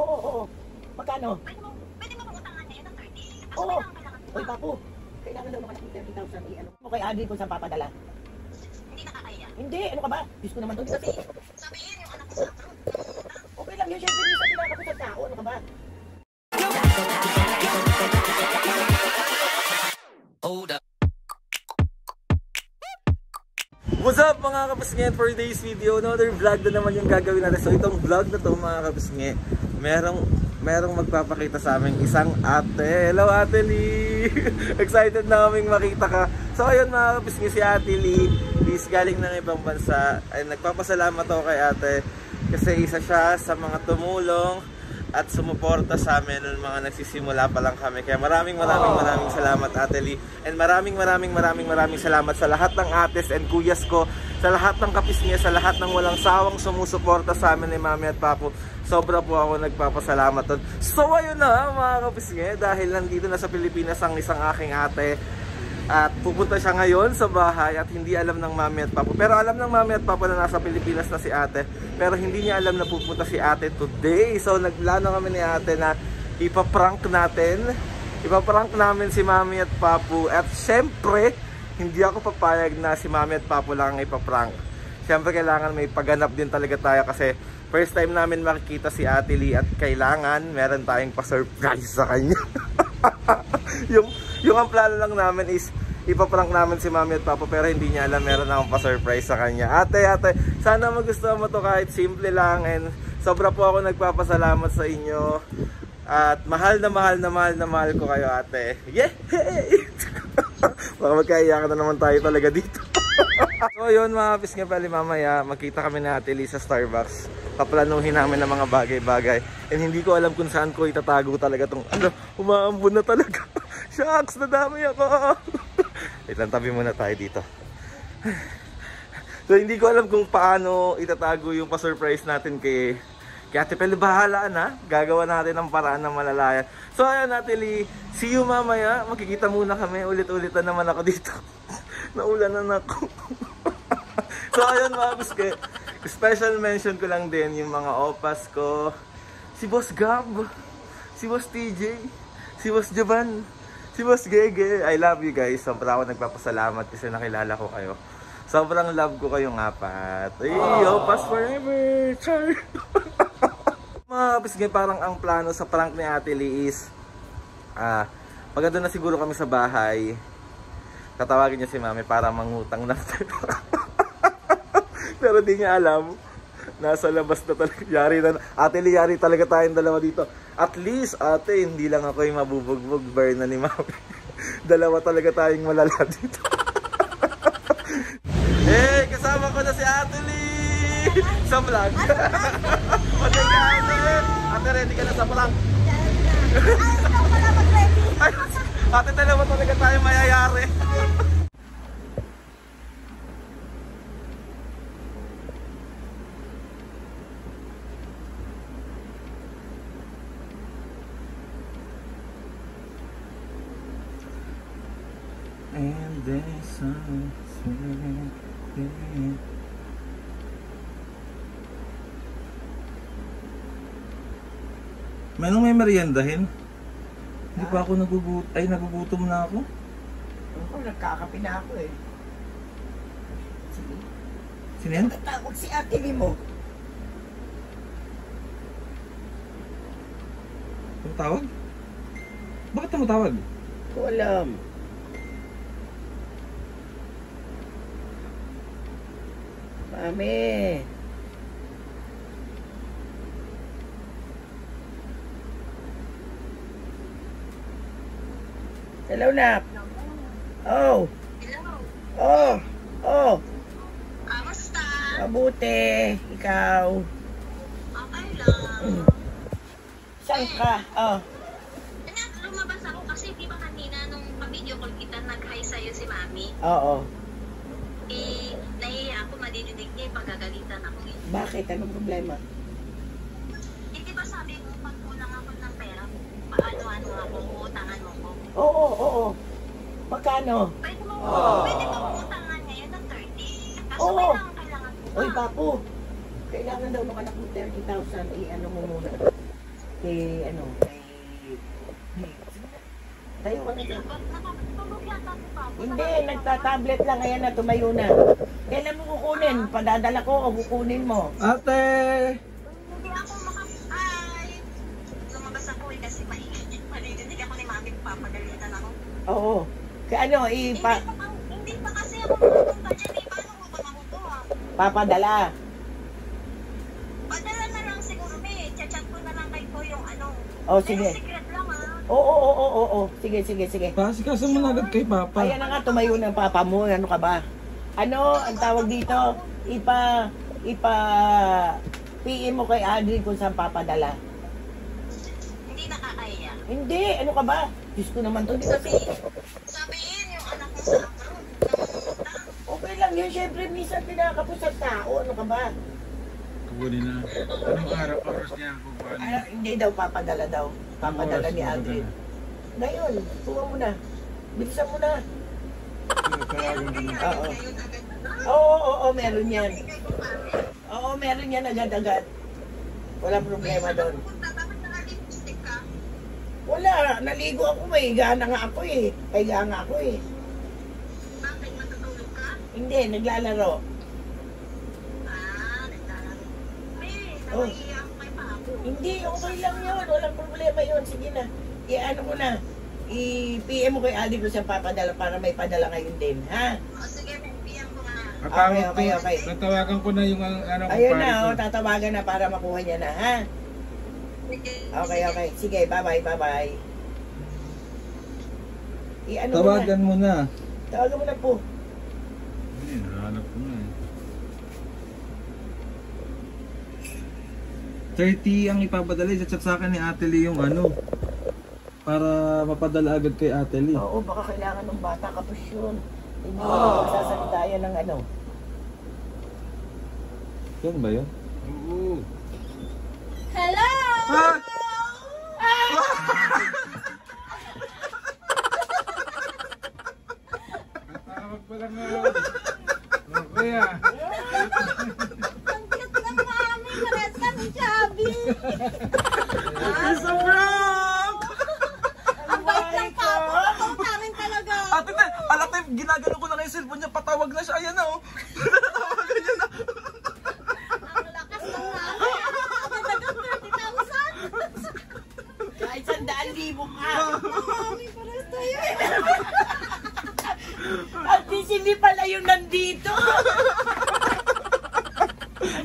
Oo, oo, oo. Magkano? Pwede mo, pwede mo utangan ngayon ng 30. Kaso Oo. Uy, papo. Kailangan daw nakalaki 30,000. Eh, ano? Mo kay Adi kung saan papadala. Hindi nakakaya. Hindi, ano ka ba? Diyos ko naman doon. Kasi, Sabihin yung anak ko sa mga kapasngit for today's video? Another vlog na naman yung gagawin natin. So itong vlog na to mga kapasngit, merong, merong magpapakita sa amin isang ate. Hello Ate Lee! Excited na kaming makita ka. So ayun mga kapasngit, si Ate Lee is galing ng ibang bansa. Ay, nagpapasalamat ako kay ate kasi isa siya sa mga tumulong at sumuporta sa amin nung mga nagsisimula pa lang kami. Kaya maraming maraming maraming salamat Ate Lee. And maraming maraming maraming maraming salamat sa lahat ng ates and kuyas ko, sa lahat ng kapisngi, sa lahat ng walang sawang sumusuporta sa amin ni Mami at Papo. Sobra po ako nagpapasalamat. So ayun na mga kapisngi, dahil nandito na sa Pilipinas ang isang aking ate. At pupunta siya ngayon sa bahay at hindi alam ng mami at papa. Pero alam ng mami at papa na nasa Pilipinas na si ate. Pero hindi niya alam na pupunta si ate today. So naglano kami ni ate na ipaprank natin. Ipaprank namin si mami at papu. At syempre, hindi ako papayag na si mami at papu lang ang ipaprank. Syempre kailangan may pagganap din talaga tayo kasi first time namin makikita si Ate Lee at kailangan meron tayong pa-surprise sa kanya. yung yung ang plano lang namin is ipaprank namin si mami at papa pero hindi niya alam meron akong pa-surprise sa kanya. Ate, ate, sana magustuhan mo to kahit simple lang and sobra po ako nagpapasalamat sa inyo. At mahal na mahal na mahal na mahal ko kayo ate. Yeah! Baka magkaiyakan na naman tayo talaga dito. so yun mga pisnga pali mamaya magkita kami na Ate Lee sa Starbucks. Paplanuhin namin ng mga bagay-bagay. And hindi ko alam kung saan ko itatago talaga tong ano, umaambon na talaga. Shucks, nadami ako. Wait lang, tabi muna tayo dito. So hindi ko alam kung paano itatago yung pa-surprise natin kay kay Ate Pel. Bahala na. Gagawa natin ng paraan ng malalayan. So ayun Ate see you mamaya. Magkikita muna kami. Ulit-ulit na naman ako dito. Naulanan ako. so ayun mga buske. Special mention ko lang din yung mga opas ko. Si Boss Gab. Si Boss TJ. Si Boss Jovan. Si Boss Gege. I love you guys. Sobra ako nagpapasalamat kasi nakilala ko kayo. Sobrang love ko kayong apat. Ay, opas forever. Char. mga kapisgay, parang ang plano sa prank ni Ate Lee is ah, pag andun na siguro kami sa bahay, tatawagin niya si Mami para mangutang ng. Pero di niya alam. Nasa labas na talaga. Yari na. Ate Lee, yari talaga tayong dalawa dito. At least, ate, hindi lang ako yung mabubugbog burn na ni Mami. dalawa talaga tayong malala dito. hey, kasama ko na si Ate Lee! Sa vlog. Patay ka, ate. Ate, ready ka na sa prank. Ay, ate, dalawa talaga tayong mayayari. Manong may meriendahin? Hindi pa ako nagugut ay nagugutom na ako. Ako, nagkakape na ako eh. Sige. Sino yan? Tawag si Ate mo. Ano tawag? Bakit mo tawag? Ko alam. Mami. Hello, Nap. Oh. Hello. Oh. Oh. Kamusta? Mabuti. Ikaw. Okay lang. Saan ka? Oh. Anak, lumabas ako kasi di ba kanina nung pa-video call kita nag-hi sa'yo si Mami. Oo. Eh, nahiya ako madididig niya eh, pagagalitan ako eh. Bakit? Anong problema? Eh, di ba sabi mo, pag kulang ako ng pera, paano-ano ako, utangan mo ko. Oo, oo. Magkano? Pwede mo, pwede mo utangan ngayon ng 30. Kaso Oo. kailangan, kailangan ko Uy, pa. papo. Kailangan daw ng 30,000. Eh, ano mo muna? kay, ano, kay... Tayo ka na dyan. Hindi, nagta-tablet lang. Ayan na, tumayo na. Kailan mo kukunin? Padadala ko o kukunin mo? Ate! Papagalitan ako. Oo. Kaya ano, Hindi ipa, pa, hindi pa kasi ako makapunta dyan eh. Paano mo ba makukuha? papadala. Padala na lang siguro, may. Chat-chat ko na lang kay ko yung ano. Oh, sige. Pero secret lang ah. Oo, oo, oo, oo, oo. Sige, sige, sige. Pasikaso mo na agad kay Papa. Ayan na nga, tumayo ng papa mo. Ano ka ba? Ano, ang tawag dito? Ipa, ipa, PM mo kay Adri kung saan papadala. Hindi nakakaya. Hindi, ano ka ba? Diyos ko naman to. Sabihin, sabihin yung anak mo sa abroad. Okay lang yun, syempre, minsan pinakapos sa tao. Ano ka ba? Kukunin na. Anong araw, oras niya kung paano? Ano, hindi daw papadala daw. Papadala ni papadala. Ngayon, kuha mo na. Bilisan mo na. Oo. Oo, oo, oo, meron yan. Oo, meron yan agad-agad. Wala problema doon. Punta, bakit naka-lipstick ka? Wala, naligo ako eh. Gana nga ako eh. Kaya nga ako eh. Bakit matutulog ka? Hindi, naglalaro. Ah, naglalaro. May, Oh. napahiya ako kay. Hindi, okay lang yun. Walang problema yun. Sige na. I-ano mo na. I-PM mo kay Aldi ko siyang papadala para may padala ngayon din. Ha? O sige, PM ko na. Okay, okay, ko- okay. Tatawagan ko na yung ang- ano Ayun kumpare na, ko. oh, tatawagan na para makuha niya na. Ha? Okay, okay. Sige, bye-bye, bye-bye. I-ano Tawagan mo na. Tawagan mo na po. Hindi, nahanap ko na eh. 30 ang ipapadala. Chat sa akin ni Ate Lee yung ano. Para mapadala agad kay Ate Lee. Oo, baka kailangan ng bata kapos yun. Hindi mo magsasalita yan ng ano. Yan ba yun? Oo. Hello! Ah! Tatawag pa lang ako. Okay ah. Ang cute ng mami. Pares kami chubby. It's a prank! Ang bait ng papa. Ang namin talaga. Ate na, alate, ginagano ko na nga yung cellphone niya. Patawag na siya. Ayan na oh. Tatawagan niya na. Ang lakas ng mami. Nadagang 30,000. Kahit sandaan libo ka. Mami, pares tayo. At di hindi pala yung nandito.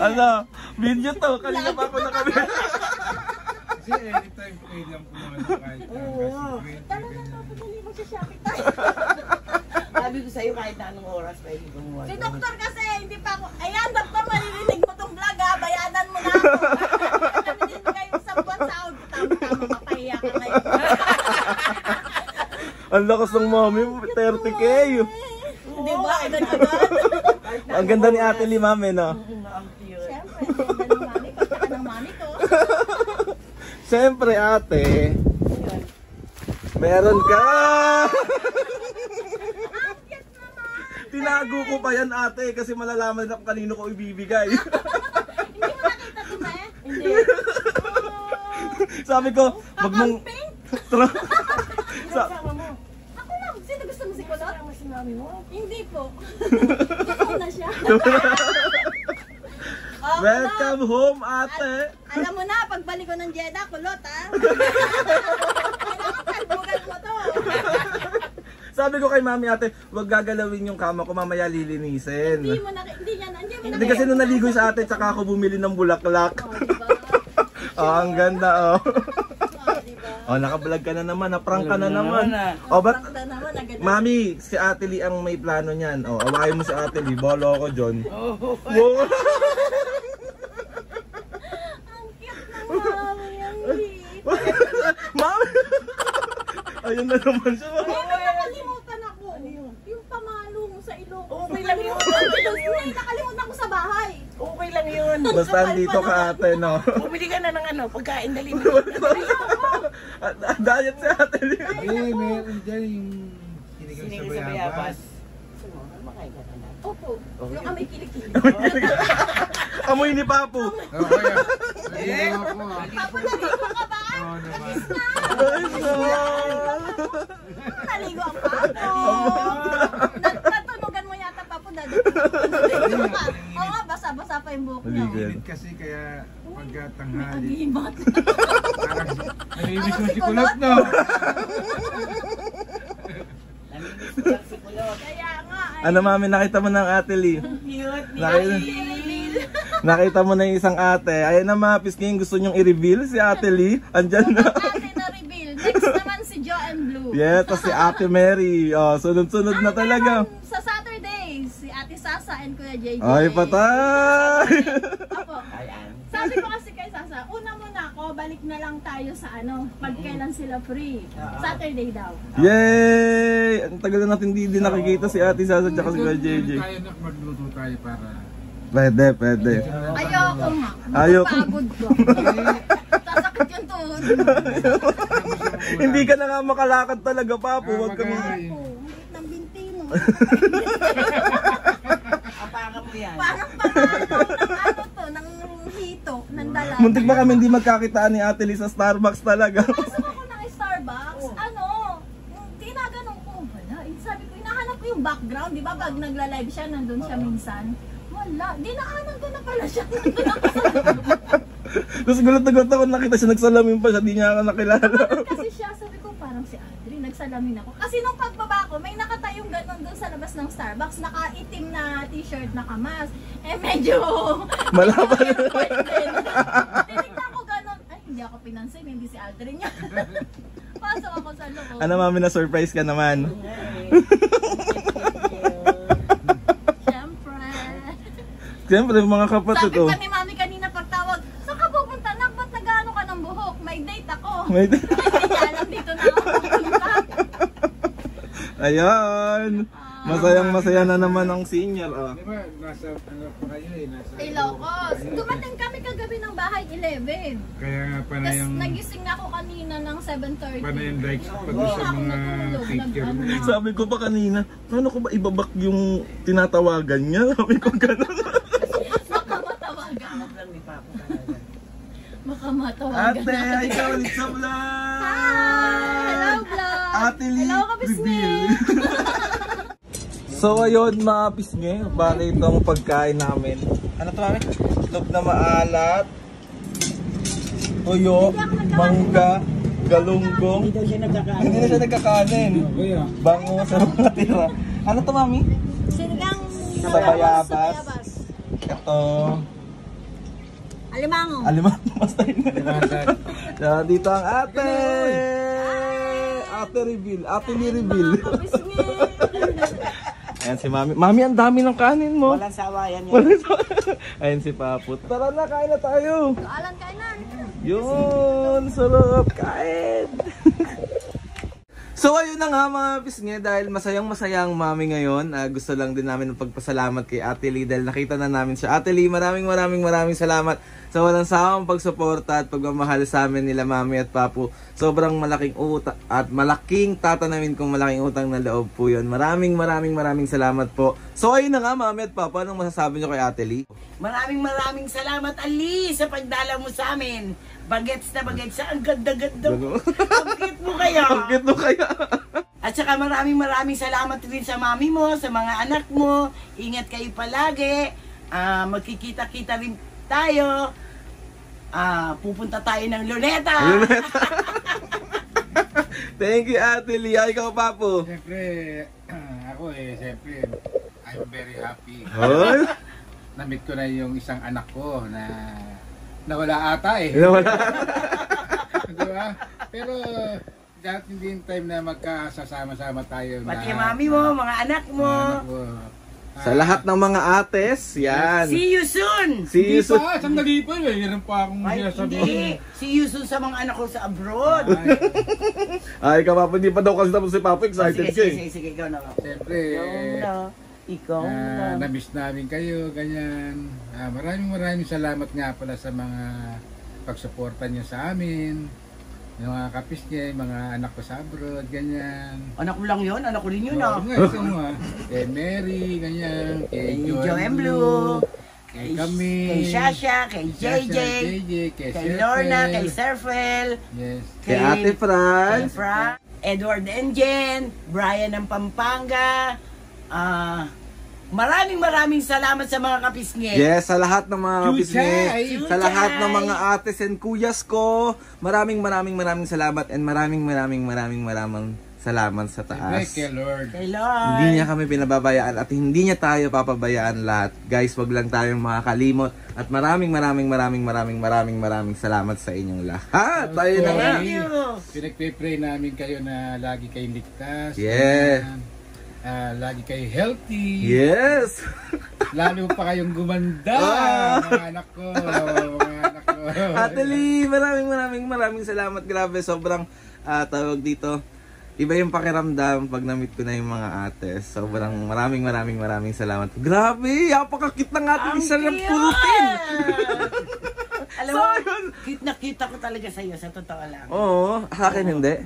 Ano? Video to. Kanina pa ako nakabi. Kasi anytime pwede lang po naman ako kahit Oo. kasi 20, Tara na, papadali mo sa shopping tayo. Sabi ko sa'yo kahit na anong oras pwede gumawa. Si doktor kasi, hindi pa ako, ayan doktor, maririnig mo tong vlog ha, bayanan mo na ako. Kami din kayo sa buwan sahod. Tama-tama, mapahiya ka ngayon. Ang lakas ng mami. 30k. Di ba? Agad-agad. Ang ganda ni Ate Lee, mami, no? Ang cute. Siyempre, ang ganda ng mami ko, tsaka ng mami ko. Siyempre, ate. Meron ka! Tinago ko pa yan, ate, kasi malalaman na kung kanino ko ibibigay. Hindi mo nakita to, eh? Hindi. Sabi ko, wag mong... Tra- Sa-. Ako lang. Sino gusto mo si Kulot? Kasama si mami mo. Hindi po. Ikaw na siya. Welcome home, ate! Alam mo na, pagbalik ko ng Jeddah, kulot ha. Kailangan mo to. Sabi ko kay mami, ate, wag gagalawin yung kama ko, mamaya lilinisin. Hindi mo na, hindi niya, hindi mo na. Hindi kasi nung naligo sa ate, tsaka ako bumili ng bulaklak. Oh, diba? Oh, ang ganda, oh. Oh? Oh, naka-vlog ka na naman, na-prank ka na Vlog na naman. Oh, agad. Mami, si Ate Lee ang may plano niyan. Oh, awayin mo si Ate Lee. Bolo ako, John. Oo. Wow. Ang cute ng mami, ang liit. Mami! Ayun na naman siya. Eh, may nakalimutan ako. Yung pamalo mo sa ilong. Okay lang yun. May nakalimutan ko sa bahay. Okay lang yun. Basta andito ka ate, no? Bumili ka na ng ano, pagkain dali mo. Diet si Ate. Eh, meron dyan yung sinigang sa bayabas. Makain ka na lang. Opo. Yung amoy kilikili. Amoy ni Papo. Oh, ako ah. Papo, naligo ka ba? Oo naman. Naligo ang papo. Nat- Natunugan mo yata papo dati. Oo nga, basa-basa pa yung buhok niya. Init kasi kaya pagka tanghali. Agimat. Parang nalinis Parang mo si kulot no. Kaya nga, ay, Ano mami, nakita mo ng ate Lee? Cute ni Nakita, nakita mo na yung isang ate. Ayun na mga pisngin, gusto nyong i-reveal si ate Lee. Andyan na. Yeah, tapos si ate Mary. Oh, sunod-sunod na Ano talaga. Sa Saturdays, si Ate Sasa and Kuya JJ. Ay, patay! Apo, Ayan. sabi ko kasi kay Sasa, una muna ako, balik na lang tayo sa ano, pag kailan sila free. Saturday daw. Yay! Ang tagal na natin di, di nakikita si ate Sasa at si Kuya JJ. Tayo na magluto tayo para Pwede, pwede. Ayoko nga. Ayoko. Pagod ko. Sasakit yung tuhod. Hindi ka na nga makalakad talaga, Papo. Huwag ka Ah, mo. magay. Ako, higit ng binti mo. Apakan mo yan. Parang panalo ng ano to, ng hito, ng dala. Muntik ba kami hindi magkakitaan ni Ate Lee sa Starbucks talaga? Pasok ako ng Starbucks, ano, yung tinaganong ko, wala. eh, Sabi ko, hinahanap ko yung background, di ba? Pag nagla-live siya, nandun siya minsan. Wala. Dinaanan ko na pala siya. Nandun ako sa Tapos gulat na gulat ako nakita siya nagsalamin pa siya, di niya ako nakilala. Kasi siya, sabi ko, parang si Adri, nagsalamin ako. Kasi nung pagbaba ko, may nakatayong ganon doon sa labas ng Starbucks, nakaitim na t-shirt, nakamas. Eh, medyo... Malaban. Tinignan ko ganon. Ay, hindi ako pinansin, hindi si Adri niya. Pasok ako sa loob. Ano mami na surprise ka naman? Siyempre. Siyempre mga kapatid Sabi oh. pa ni Mami kanina pagtawag, saan ka pupunta? Nak, ba't nag-ano ka ng buhok? May date ako. May alam dito na ako pupunta. Ayan. Masayang masaya na naman ang senior oh. Di ba, nasa, ano pa kayo eh, nasa... Ilocos. Dumating kami kagabi ng bahay 11. Kaya nga pa na Tapos yung... nagising ako kanina ng 7.30. Pa na yung likes pag sa mga picture mo. Sabi ko pa kanina, paano ko ba ibabak yung tinatawagan niya? Sabi ko gano'n. Baka matawagan. Huwag lang ni Papa talaga. Baka matawagan. Ate, ako. ikaw ulit sa vlog! Hi! Hello, vlog! Ate Lee, Hello, kabisne! reveal. So ayun mga pisngi, bali itong pagkain namin. Ano to mami? Itlog na maalat, tuyo, mangga, galunggong. Hindi daw siya nagkakaano. Hindi na siya nagkakanin. Kuya, Bango sa mga tira. Ano to mami? Sinigang. Sa bayabas. Ito, Alimango. aliman basta yun. Yan, dito ang ate! Ate reveal, ate ni reveal. Ayan si mami. Mami, ang dami ng kanin mo. Walang sawayan yan. Wala ito. Ayan si Paput. Tara na, kain na tayo. Alan kainan. Yun, sarap. Kain. So ayun na nga mga pisngi dahil masayang masayang mami ngayon. Ah, gusto lang din namin ng pagpasalamat kay Ate Lee dahil nakita na namin siya. Ate Lee, maraming maraming maraming salamat sa walang sawang pagsuporta at pagmamahal sa amin nila mami at papu. Sobrang malaking utang at malaking tatanamin kong malaking utang na loob po yun. Maraming maraming maraming salamat po. So ayun na nga mami at papa, anong masasabi nyo kay Ate Lee? Maraming maraming salamat Ali sa pagdala mo sa amin. Bagets na bagets ang ganda-ganda mo. Ang cute mo kaya. Ang cute mo kaya. At saka maraming maraming salamat rin sa mami mo, sa mga anak mo. Ingat kayo palagi. Ah, magkikita-kita rin tayo. Ah, pupunta tayo ng Luneta. Thank you Ate Lee. Ay, ikaw papu. Siyempre, ako eh, siyempre, I'm very happy. Hoy. Na-meet ko na yung isang anak ko na nawala ata eh. Wala. Di ba? Pero, dapat hindi yung time na magkasasama-sama tayo. Pati na, mami mo, mga anak mo. mga anak ko. Sa lahat ng mga ates, yan. See you soon. See you Hindi soon. pa, sandali pa eh. Meron pa akong Ay, sinasabi. hindi. See you soon sa mga anak ko sa abroad. Ay, Ay, kapapa, hindi pa daw kasi tapos si Papa excited sige, siya sige, eh. sige, sige, ikaw na. Siyempre, Ikaw na. Ikaw na. Ah, na-miss namin kayo, ganyan. Ah, maraming maraming salamat nga pala sa mga pagsuporta niyo sa amin. Yung mga kapis niya, yung mga anak ko sa abroad, ganyan. Anak ko lang yun, anak ko rin yun Oo ah. nga, isa mo ah. Kay Mary, ganyan. Kay Kay Joe Joe Blue. Blue. kay kami, kay Shasha, kay JJ, JJ, kay, kay Sir Lorna, kay Sir Fel, Yes. Kay Ate Fran. kay Fran, Edward Engen, Brian ng Pampanga, ah, maraming maraming salamat sa mga kapisngi. Yes, sa lahat ng mga kapisngi, sa lahat ng mga ates and kuyas ko, maraming maraming maraming salamat and maraming maraming maraming maraming salamat sa taas. kay Lord. Kay Lord. Hindi niya kami pinababayaan at hindi niya tayo papabayaan lahat. Guys, wag lang tayong makakalimot at maraming maraming maraming maraming maraming maraming salamat sa inyong lahat. Tayo na nga. Thank you. Pinagpe-pray namin kayo na lagi kayong ligtas. Yeah. Ah, lagi kayo healthy. Yes. Lalo pa kayong gumanda. Ah. Mga anak ko. Mga anak ko. Ate Lee, maraming maraming maraming salamat. Grabe, sobrang ah, tawag dito. Iba yung pakiramdam pag na-meet ko na yung mga ate. Sobrang maraming maraming maraming salamat. Grabe, napakakit ng ating Ang cute! pulutin. Alam mo, cute na cute ako talaga sa iyo, sa totoo lang. Oo, sa akin hindi.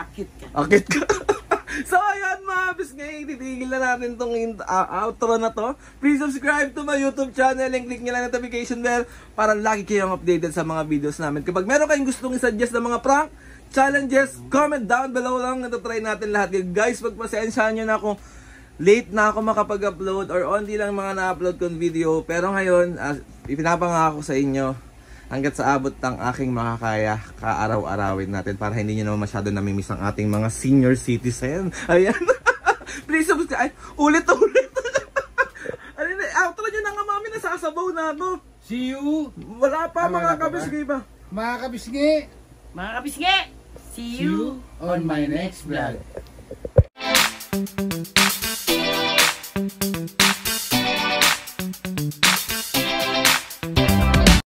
Akit ka. Akit ka. so ayan mga bisngay, titigil na natin tong ah, outro na to. Please subscribe to my YouTube channel and click nyo lang notification bell para lagi kayong updated sa mga videos namin. Kapag meron kayong gustong isuggest na mga prank, challenges, comment down below lang. Natatry natin lahat. Guys, pagpasensyahan nyo na kung late na ako makapag-upload or only lang mga na-upload kong video. Pero ngayon, uh, ipinapangako sa inyo hanggat sa abot ng aking makakaya, kaaraw-arawin natin para hindi nyo naman masyado namimiss ang ating mga senior citizen. Ayan. Please subscribe. Ay, ulit-ulit. ano na, outro nyo na nga mami, nasasabaw na ako. See you. Wala pa Ah, mga pa ba? Mga kabisgi. Mga kapisngi, see See you you on my next vlog.